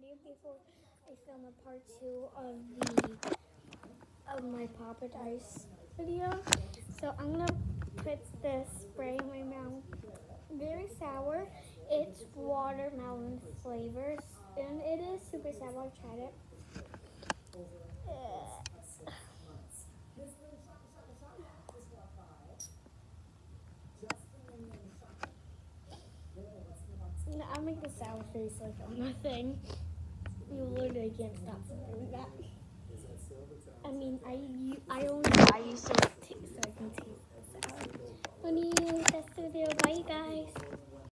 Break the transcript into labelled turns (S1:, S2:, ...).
S1: video before I film a part two of the of my Pop It Ice video. So I'm gonna put this spray in my mouth. Very sour. It's watermelon flavors, and it is super sour. I tried it. I make a sour face like I'm nothing. You literally can't stop from doing that. I mean, I only buy you so, t- I can taste